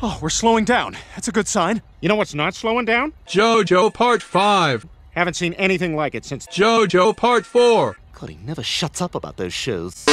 Oh, we're slowing down. That's a good sign. You know what's not slowing down? JoJo Part 5. Haven't seen anything like it since. JoJo Part 4. God, he never shuts up about those shows.